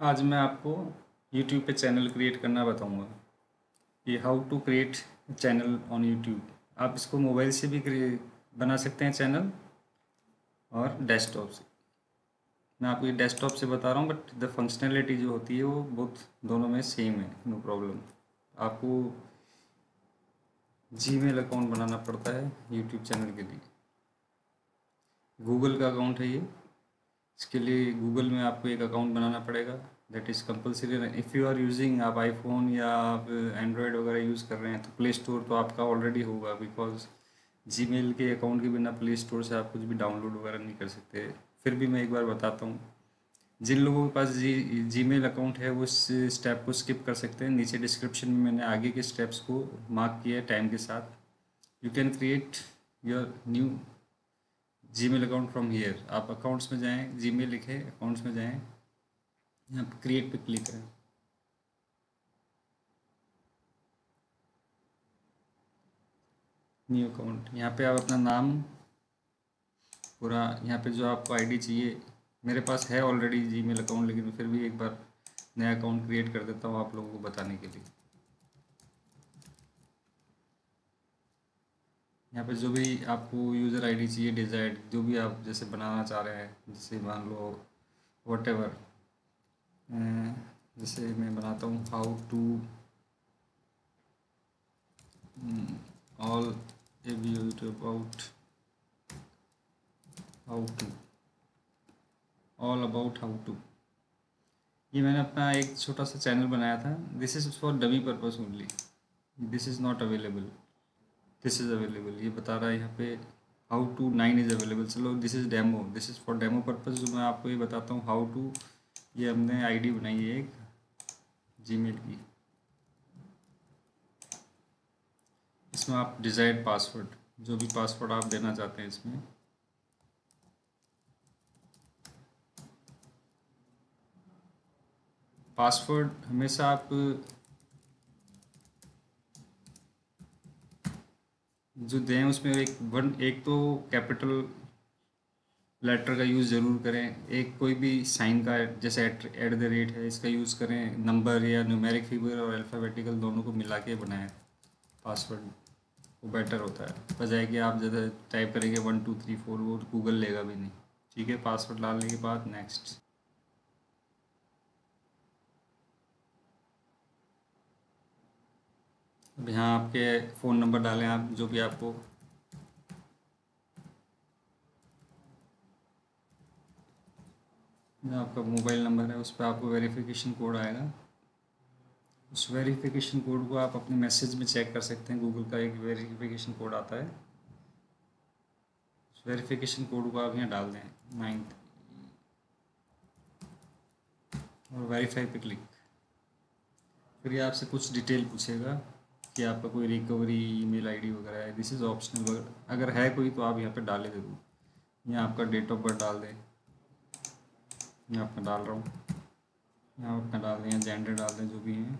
आज मैं आपको YouTube पे चैनल क्रिएट करना बताऊँगा। कि how to create channel on YouTube आप इसको मोबाइल से भी बना सकते हैं चैनल और डेस्कटॉप से। मैं आपको ये डेस्कटॉप से बता रहा हूँ बट द फंक्शनैलिटी जो होती है वो बहुत दोनों में सेम है नो प्रॉब्लम आपको जी मेल अकाउंट बनाना पड़ता है यूट्यूब चैनल के लिए। गूगल का अकाउंट है ये। इसके लिए गूगल में आपको एक अकाउंट बनाना पड़ेगा। That is compulsory if you are using आप आईफोन या आप एंड्रॉयड वगैरह यूज़ कर रहे हैं तो प्ले स्टोर तो आपका ऑलरेडी होगा बिकॉज़ जी मेल के अकाउंट के बिना प्ले स्टोर से आप कुछ भी डाउनलोड वगैरह नहीं कर सकते। फिर भी मैं एक बार बताता हूँ। जिन लोगों के पास जी जी मेल अकाउंट है, वो इस स्टेप को स्किप कर सकते हैं। नीचे डिस्क्रिप्शन में मैंने आगे के स्टेप्स को मार्क किया है टाइम के साथ। You can create your new Gmail account from here आप अकाउंट्स में जाएँ जी मेल लिखें अकाउंट्स में जाएँ। यहाँ पर क्रिएट पे क्लिक करें। न्यू अकाउंट यहाँ पे आप अपना नाम, पूरा यहाँ पे जो आपको आईडी चाहिए, मेरे पास है ऑलरेडी जी मेल अकाउंट लेकिन फिर भी एक बार नया अकाउंट क्रिएट कर देता हूँ आप लोगों को बताने के लिए। यहाँ पे जो भी आपको यूज़र आईडी चाहिए डिज़ाइड जो भी आप जैसे बनाना चाह रहे हैं, जैसे मान लो वट जैसे मैं बनाता हूँ how to all a about how to all about how to ये मैंने अपना एक छोटा सा चैनल बनाया था। This is for dummy purpose only this is not available this is available ये बता रहा है यहाँ पे how to nine is available चलो this is demo this is for demo purpose जो मैं आपको ये बताता हूँ हाउ टू ये हमने आईडी बनाई है एक जीमेल की। इसमें आप डिज़ाइड पासवर्ड जो भी पासवर्ड आप देना चाहते हैं इसमें। पासवर्ड हमेशा आप, जो दें उसमें एक, वन, एक तो कैपिटल लेटर का यूज़ ज़रूर करें। एक कोई भी साइन का, जैसे एट द रेट है, इसका यूज़ करें। नंबर या न्यूमेरिक फिगर और अल्फ़ाबेटिकल दोनों को मिला के बनाएँ। पासवर्ड वो बेटर होता है। बजाय कि आप ज़्यादा टाइप करेंगे वन टू थ्री फोर वो गूगल लेगा भी नहीं। ठीक है? पासवर्ड डालने के बाद नेक्स्ट अब यहाँ आपके फ़ोन नंबर डालें आप, जो भी आपको आपका मोबाइल नंबर है, उस पर आपको वेरिफिकेशन कोड आएगा। उस वेरिफिकेशन कोड को आप अपने मैसेज में चेक कर सकते हैं गूगल का एक वेरिफिकेशन कोड आता है। उस वेरिफिकेशन कोड को आप यहाँ डाल दें नाइन्थ और वेरीफाई पे क्लिक फिर ये आपसे कुछ डिटेल पूछेगा कि आपका कोई रिकवरी ईमेल आईडी वगैरह है। दिस इज़ ऑप्शनल अगर है कोई तो आप यहाँ पे डाले ज़रूर। यहाँ आपका डेट ऑफ़ बर्थ डाल दें। मैं अपना डाल रहा हूँ। यहाँ अपना डाल दें जेंडर डाल दें जो भी हैं।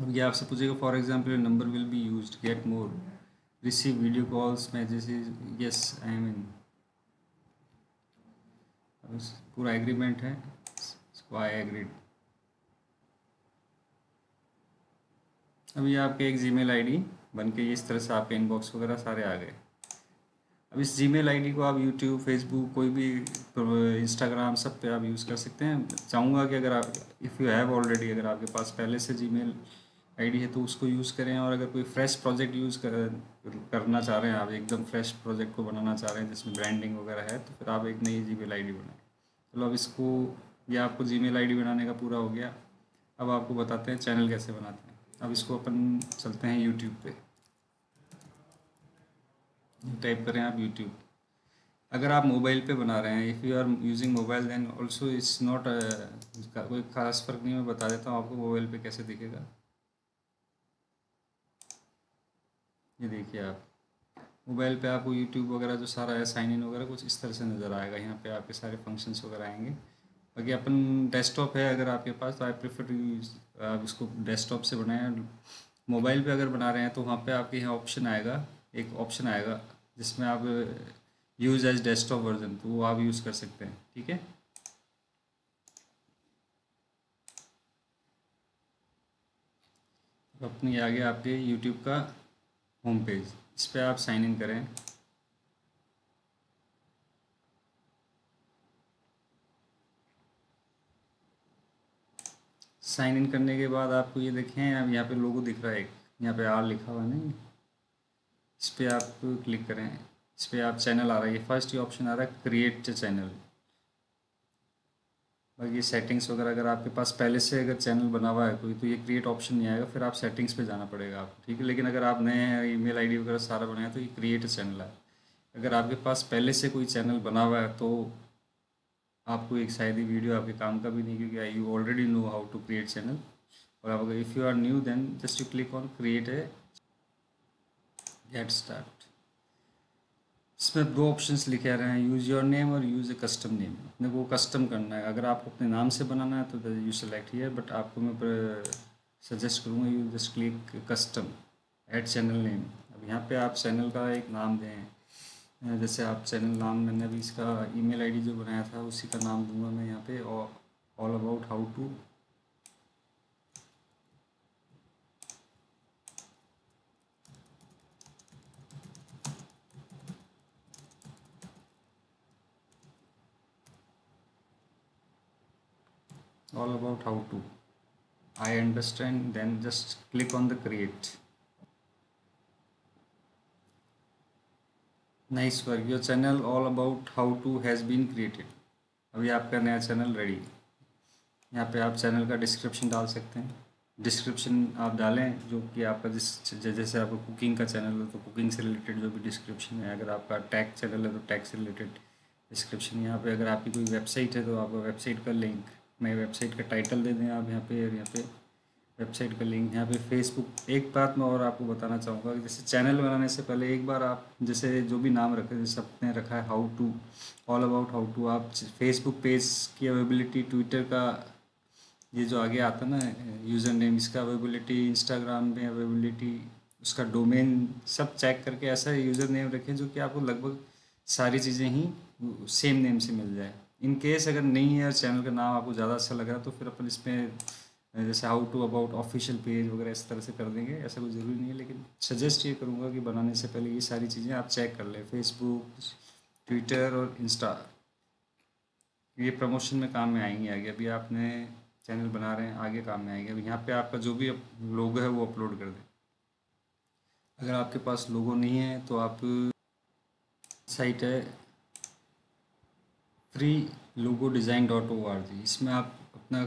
अब ये आपसे पूछेगा for example number will be use get more receive video calls messages yes I am in पूरा एग्रीमेंट है आई एग्रीड अब ये आपके एक जीमेल आईडी बन के इस तरह से आपके इनबॉक्स वगैरह सारे आ गए। अब इस जीमेल आईडी को आप यूट्यूब फेसबुक कोई भी इंस्टाग्राम सब पे आप यूज़ कर सकते हैं। चाहूँगा कि अगर आप इफ़ यू हैव ऑलरेडी अगर आपके पास पहले से जीमेल आईडी है तो उसको यूज़ करें और अगर कोई फ्रेश प्रोजेक्ट यूज़ कर, करना चाह रहे हैं, आप एकदम फ्रेश प्रोजेक्ट को बनाना चाह रहे हैं, जिसमें ब्रांडिंग वगैरह है तो फिर आप एक नई जी मेल आई बनाएँ। चलो अब इसको, ये आपको जी मेल बनाने का पूरा हो गया। अब आपको बताते हैं चैनल कैसे बनाते हैं। अब इसको अपन चलते हैं यूट्यूब पे। टाइप करें आप यूट्यूब अगर आप मोबाइल पे बना रहे हैं if you are using mobile then also it's not कोई खास फ़र्क नहीं, मैं बता देता हूँ आपको मोबाइल पे कैसे दिखेगा। ये देखिए आप। मोबाइल पे आपको यूट्यूब वगैरह जो सारा है साइन इन वगैरह कुछ इस तरह से नज़र आएगा। यहाँ पे आपके सारे फ़ंक्शंस वगैरह आएँगे। बाकी अपन डेस्कटॉप है अगर आपके पास तो आई प्रेफर आप इसको डेस्कटॉप से बनाएँ। मोबाइल पे अगर बना रहे हैं तो वहाँ पे आपके यहाँ ऑप्शन आएगा। एक ऑप्शन आएगा, जिसमें आप यूज़ एज डेस्कटॉप वर्जन तो वो आप यूज़ कर सकते हैं, ठीक है? अपनी आगे आपके यूट्यूब का होम पेज इस पर आप साइन इन करें। साइन इन करने के बाद आपको ये देखें, अब यहाँ पे लोगो दिख रहा है यहाँ पे आर लिखा हुआ नहीं इस पर आप क्लिक करें। इस पर आप चैनल आ रहा है। फ़र्स्ट ये ऑप्शन आ रहा है क्रिएट चैनल बाकी सेटिंग्स वगैरह अगर आपके पास पहले से अगर चैनल बना हुआ है कोई तो ये क्रिएट ऑप्शन नहीं आएगा। फिर आप सेटिंग्स पे जाना पड़ेगा आपको, ठीक है? लेकिन अगर आप नए हैं ईमेल आईडी वगैरह सारा बनाया तो ये क्रिएट चैनल है। अगर आपके पास पहले से कोई चैनल बना हुआ है तो आपको एक शायद ही वीडियो आपके काम का भी नहीं, क्योंकि I you already know how to create channel और आप अगर if you are new then just you click on create a get start इसमें दो ऑप्शंस लिखे रहे हैं यूज़ योर नेम और यूज़ ए कस्टम नेम अपने को कस्टम करना है। अगर आपको अपने नाम से बनाना है तो यू सेलेक्ट हियर बट आपको मैं सजेस्ट करूँगा you just click custom add channel name अब यहाँ पे आप चैनल का एक नाम दें। जैसे आप चैनल नाम, मैंने अभी इसका ईमेल आईडी जो बनाया था, उसी का नाम दूँगा मैं यहाँ पे all about how to all about how to. I understand, then just click on the create. Nice work. Your channel all about how to has been created. अभी आपका नया चैनल रेडी यहाँ पे आप चैनल का डिस्क्रिप्शन डाल सकते हैं. डिस्क्रिप्शन आप डालें, जो कि आपका जिस जैसे आपका कुकिंग का चैनल है तो कुकिंग से रिलेटेड जो भी डिस्क्रिप्शन है, अगर आपका टैग चैनल है तो टैग से रिलेटेड डिस्क्रिप्शन यहाँ पे अगर आपकी कोई वेबसाइट है तो आपका वेबसाइट का लिंक मैं वेबसाइट का टाइटल दे दें आप यहाँ पे, और यहाँ पे वेबसाइट का लिंक यहाँ पे फेसबुक एक बात मैं और आपको बताना चाहूँगा कि जैसे चैनल बनाने से पहले एक बार आप जैसे जो भी नाम रखे, जैसे आपने रखा है how to all about how to आप फेसबुक पेज की अवेबिलिटी ट्विटर का ये जो आगे आता ना यूज़र नेम इसका अवेबिलिटी इंस्टाग्राम में अवेबिलिटी उसका डोमेन सब चेक करके ऐसा यूज़र नेम रखें जो कि आपको लगभग सारी चीज़ें ही सेम नेम से मिल जाए। इन केस अगर नहीं है चैनल का नाम आपको ज़्यादा अच्छा लग रहा तो फिर अपन इसमें जैसे how to about official page वगैरह इस तरह से कर देंगे, ऐसा कोई ज़रूरी नहीं है, लेकिन सजेस्ट ये करूँगा कि बनाने से पहले ये सारी चीज़ें आप चेक कर लें फेसबुक ट्विटर और इंस्टा ये प्रमोशन में काम में आएँगे आगे। अभी आपने चैनल बना रहे हैं, आगे काम में आएँगे। अभी यहाँ पे आपका जो भी लोगो है वो अपलोड कर दें। अगर आपके पास लोगो नहीं है तो आप साइट है free logo design dot O R G इसमें आप अपना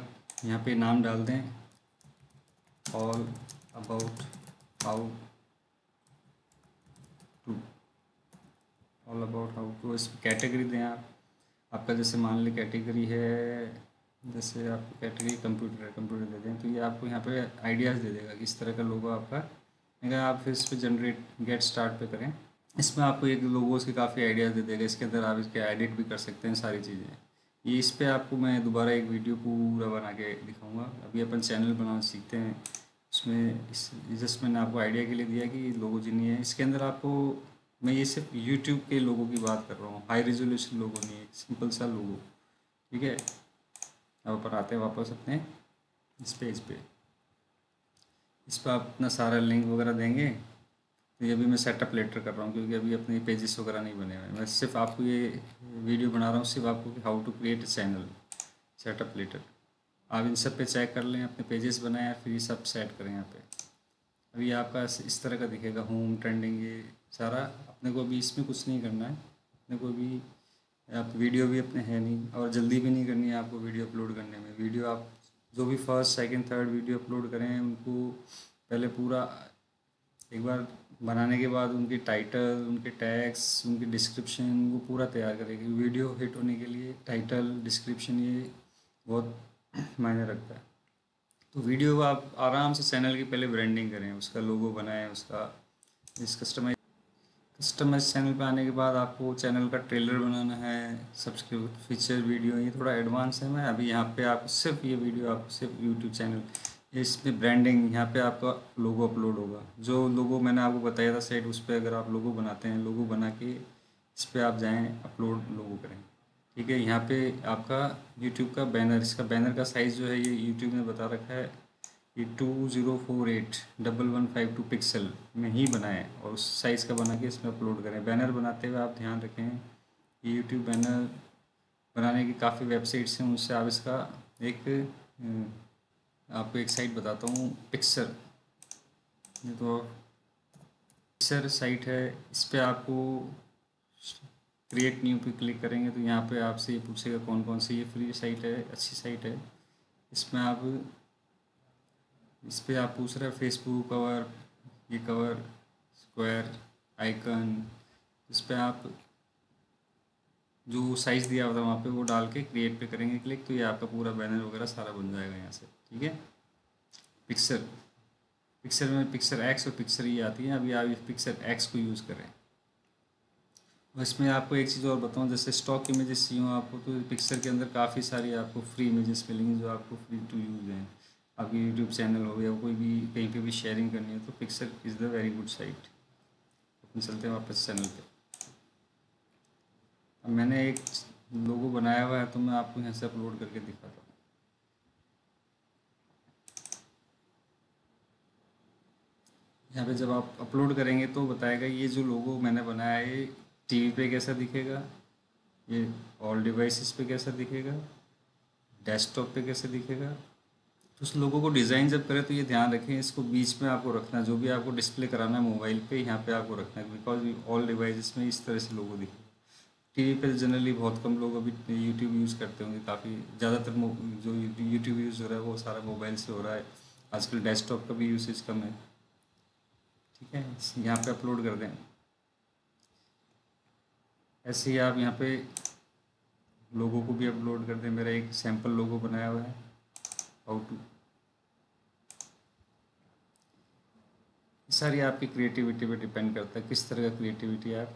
यहाँ पे नाम डाल दें। All about how to all about how to इस कैटेगरी दें आप। आपका जैसे मान ली कैटेगरी है, जैसे आपकी कैटेगरी कंप्यूटर है कंप्यूटर दे दें तो ये आपको यहाँ पे आइडियाज़ दे देगा कि इस तरह का लोगो आपका। अगर आप इस पर जनरेट गेट स्टार्ट पे करें इसमें आपको एक लोगोस के काफ़ी आइडियाज़ दे देगा, इसके अंदर आप इसके एडिट भी कर सकते हैं सारी चीज़ें। ये इस पर आपको मैं दोबारा एक वीडियो पूरा बना के दिखाऊँगा। अभी अपन चैनल बनाना सीखते हैं, उसमें इस जस्ट मैंने आपको आइडिया के लिए दिया कि लोगो जिन्नी है। इसके अंदर आपको, मैं ये सिर्फ़ यूट्यूब के लोगों की बात कर रहा हूँ हाई रेजोल्यूशन लोगो नहीं है सिंपल सा लोगो। ठीक है? अब अपन आते हैं वापस अपने इस पेज पे। इस पर आप अपना सारा लिंक वगैरह देंगे। ये अभी मैं सेटअप लेटर कर रहा हूँ, क्योंकि अभी अपने पेजेस वगैरह नहीं बने हुए मैं सिर्फ़ आपको ये वीडियो बना रहा हूँ, सिर्फ़ आपको how to create channel setup later आप इन सब पे चेक कर लें, अपने पेजेस बनाएँ, फिर ये सब सेट करें यहाँ पे। अभी आपका इस तरह का दिखेगा होम ट्रेंडिंग ये सारा। अपने को अभी इसमें कुछ नहीं करना है। अपने को भी आप वीडियो भी अपने है नहीं, और जल्दी भी नहीं करनी है आपको वीडियो अपलोड करने में। वीडियो आप जो भी first second third video upload करें, उनको पहले पूरा एक बार बनाने के बाद उनकी टाइटल उनके टैग्स उनकी डिस्क्रिप्शन वो पूरा तैयार करेगी। वीडियो हिट होने के लिए टाइटल डिस्क्रिप्शन ये बहुत मायने रखता है। तो वीडियो आप आराम से चैनल की पहले ब्रांडिंग करें, उसका लोगो बनाएँ, उसका इस कस्टमाइज कस्टमाइज चैनल पे आने के बाद आपको चैनल का ट्रेलर बनाना है सब्सक्रिप फीचर वीडियो ये थोड़ा एडवांस है। मैं अभी यहाँ पे आप सिर्फ़ ये वीडियो आप सिर्फ़ यूट्यूब चैनल इसमें ब्रांडिंग यहाँ पे आपका लोगो अपलोड होगा। जो लोगो मैंने आपको बताया था साइट उस पर अगर आप लोगो बनाते हैं लोगो बना के इस पर आप जाएँ अपलोड लोगो करें। ठीक है, यहाँ पे आपका यूट्यूब का बैनर इसका बैनर का साइज़ जो है ये यूट्यूब ने बता रखा है। ये two zero four eight double one five two pixel में ही बनाएँ और उस साइज़ का बना के इसमें अपलोड करें। बैनर बनाते हुए आप ध्यान रखें यूट्यूब बैनर बनाने की काफ़ी वेबसाइट्स हैं उनसे आप इसका एक आपको एक साइट बताता हूँ पिक्सर ये तो पिक्सर साइट है, इस पर आपको क्रिएट न्यू पे क्लिक करेंगे तो यहाँ पे आपसे ये पूछेगा कौन कौन सी ये फ्री साइट है, अच्छी साइट है। इसमें आप इस पर आप पूछ रहे हैं फेसबुक कवर ये कवर स्क्वायर आइकन इस पर आप जो साइज़ दिया हुआ था वहाँ पे, वो डाल के क्रिएट पे करेंगे क्लिक तो ये आपका पूरा बैनर वगैरह सारा बन जाएगा यहाँ से, ठीक है? पिक्सर पिक्सर में पिक्सर एक्स और पिक्सर ये आती है, अभी आप इस पिक्सर एक्स को यूज़ करें। और इसमें आपको एक चीज़ और बताऊँ, जैसे स्टॉक इमेजेस चाहिए आपको तो पिक्सर के अंदर काफ़ी सारी आपको फ्री इमेजेस मिलेंगी जो आपको फ्री टू यूज़ हैं। आपकी यूट्यूब चैनल हो या कोई भी, कहीं पे भी शेयरिंग करनी है तो Pixar is the very good site अपन चलते हैं वापस चैनल पे। अब मैंने एक लोगो बनाया हुआ है तो मैं आपको यहाँ से अपलोड करके दिखाता हूँ। यहाँ पे जब आप अपलोड करेंगे तो बताएगा ये जो लोगो मैंने बनाया है टीवी पे कैसा दिखेगा? ये ऑल डिवाइसेस पे कैसा दिखेगा? डेस्कटॉप पे कैसे दिखेगा? तो उस लोगों को डिज़ाइन जब करें तो ये ध्यान रखें, इसको बीच में आपको रखना जो भी आपको डिस्प्ले कराना है मोबाइल पे यहाँ पे आपको रखना है बिकॉज़ ऑल डिवाइसेस में इस तरह से लोगो दिखे टीवी पे जनरली बहुत कम लोग अभी यूट्यूब यूज़ करते होंगे, काफ़ी ज़्यादातर जो यूट्यूब यूज़ हो रहा है, वो सारा मोबाइल से हो रहा है। आजकल डेस्कटॉप का भी यूसेज कम है। ठीक है, यहाँ पे अपलोड कर दें। ऐसे ही आप यहाँ पे लोगों को भी अपलोड कर दें। मेरा एक सैंपल लोगो बनाया हुआ है हाउ टू सारी आपकी क्रिएटिविटी पे डिपेंड करता है, किस तरह का क्रिएटिविटी आप।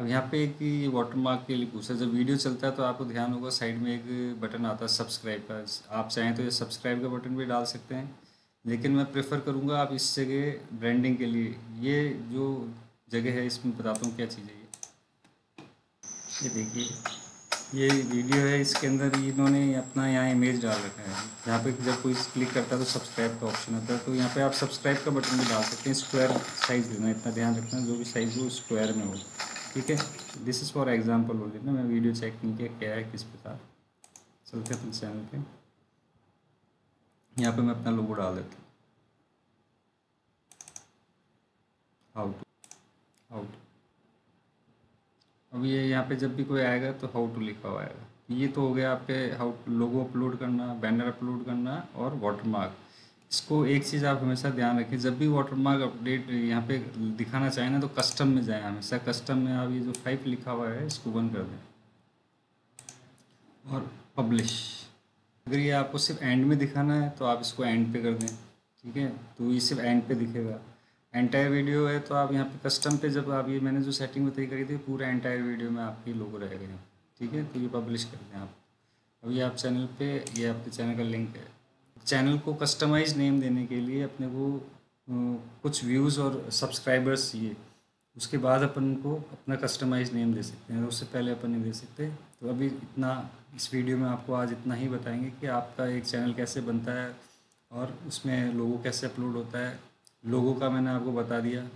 अब यहाँ पे एक वाटर मार्क के लिए पूछा, जब वीडियो चलता है तो आपको ध्यान होगा साइड में एक बटन आता है सब्सक्राइब का। आप चाहें तो ये सब्सक्राइब का बटन भी डाल सकते हैं, लेकिन मैं प्रेफर करूँगा आप इस जगह ब्रांडिंग के लिए। ये जो जगह है, इसमें बताता हूँ क्या चीज़ है ये। देखिए, ये वीडियो है, इसके अंदर इन्होंने अपना यहाँ इमेज डाल रखा है। यहाँ पे जब कोई क्लिक करता है तो सब्सक्राइब का ऑप्शन आता है तो यहाँ पे आप सब्सक्राइब का बटन भी डाल सकते हैं स्क्वायर साइज़ देना, इतना ध्यान रखना, जो भी साइज़ हो स्क्वायर में हो। ठीक है? दिस इज़ फॉर एग्ज़ाम्पल बोल ना, मैं वीडियो चेक नहीं किया, क्या है, किस प्रकार चलते अपने चैनल पर यहाँ पर मैं अपना लोगो डाल देता हूँ। हाउ टू हाउ टू अब ये यहाँ पे जब भी कोई आएगा तो हाउ टू लिखा हुआ आएगा। ये तो हो गया आपके हाउ लोगो अपलोड करना बैनर अपलोड करना और वाटरमार्क इसको एक चीज़ आप हमेशा ध्यान रखें, जब भी वाटरमार्क अपडेट यहाँ पे दिखाना चाहें ना तो कस्टम में जाएँ हमेशा। कस्टम में आप ये जो फाइव लिखा हुआ है, इसको बंद कर दें। और पब्लिश अगर ये आपको सिर्फ़ एंड में दिखाना है तो आप इसको एंड पे कर दें, ठीक है? तो ये सिर्फ़ एंड पे दिखेगा। एंटायर वीडियो है तो आप यहाँ पे कस्टम पे जब आप ये मैंने जो सेटिंग बताई करी थी, पूरा एंटायर वीडियो में आपके लोगो रहेगा यहाँ ठीक है? तो ये पब्लिश कर दें आप। अभी आप चैनल पे, ये आपके चैनल का लिंक है। चैनल को कस्टमाइज नेम देने के लिए अपने को कुछ व्यूज़ और सब्सक्राइबर्स चाहिए। उसके बाद अपन को अपना कस्टमाइज नेम दे सकते हैं। उससे पहले अपन नहीं दे सकते। तो अभी इतना, इस वीडियो में आपको आज इतना ही बताएँगे कि आपका एक चैनल कैसे बनता है और उसमें लोगो कैसे अपलोड होता है। लोगों का मैंने आपको बता दिया।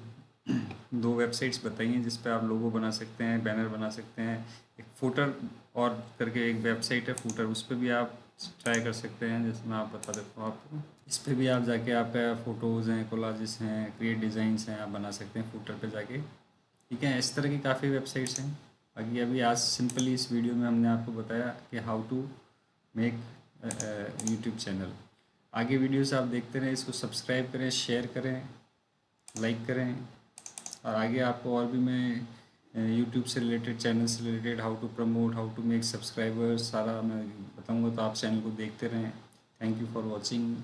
दो वेबसाइट्स बताई हैं जिस पर आप लोगो बना सकते हैं बैनर बना सकते हैं। एक फूटर और करके एक वेबसाइट है फूटर उस पर भी आप ट्राई कर सकते हैं, जैसे मैं आप बता देता हूँ आपको। इस पर भी आप जाके आपका फ़ोटोज़ हैं कोलाजिस हैं क्रिएट डिज़ाइंस हैं, आप बना सकते हैं फूटर पे जाके। ठीक है, इस तरह की काफ़ी वेबसाइट्स हैं। बाकी अभी आज सिंपली इस वीडियो में हमने आपको बताया कि how to make YouTube channel आगे वीडियोस आप देखते रहें, इसको सब्सक्राइब करें शेयर करें लाइक करें। और आगे आपको और भी मैं यूट्यूब से रिलेटेड चैनल से related how to promote how to make subscribers सारा मैं बताऊँगा तो आप चैनल को देखते रहें। Thank you for watching